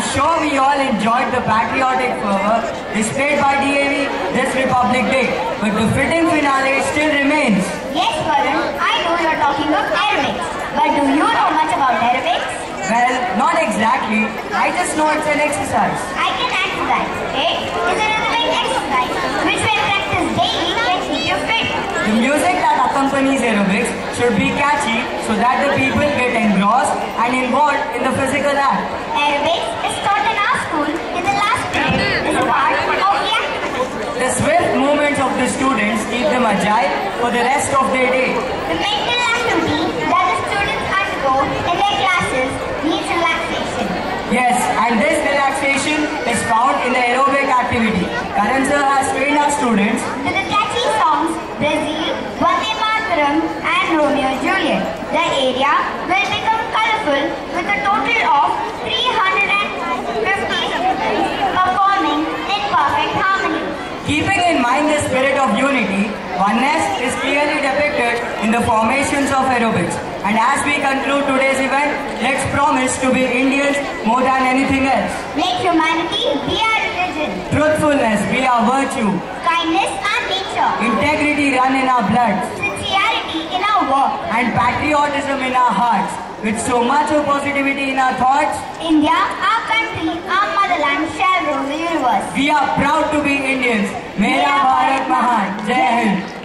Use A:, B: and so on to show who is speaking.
A: I'm sure we all enjoyed the patriotic fervor displayed by DAV this Republic Day, but the fitting finale still remains.
B: Yes, Varun, I know you're talking of aerobics. But do you know much about aerobics?
A: Well, not exactly. I just know it's an exercise.
B: I can add to that. It is a rhythmic exercise which when practiced daily can keep you fit.
A: The music that accompanies aerobics should be catchy so that the people get engrossed and involved in the physical act.
B: Aerobics is taught in our school in the last period is a part of the activity.
A: The swift movements of the students keep them agile for the rest of their day.
B: The mental activity that the students undergo in their classes needs relaxation.
A: Yes, and this relaxation is found in the aerobic activity. Karan sir has trained our students
B: To the catchy songs Brazil, Vande Mataram and Romeo and Juliet. The area will become colorful with a total in
A: mind the spirit of unity, oneness is clearly depicted in the formations of aerobics. And as we conclude today's event, let's promise to be Indians more than anything else.
B: Let humanity be our religion,
A: Truthfulness be our virtue,
B: kindness our nature,
A: integrity run in our blood,
B: sincerity in our work.
A: and patriotism in our hearts. With so much of positivity in our thoughts,
B: India, our country, our motherland, rule the universe.
A: We are proud to be Indians. Mera Bharat Mahan. Jai Hind.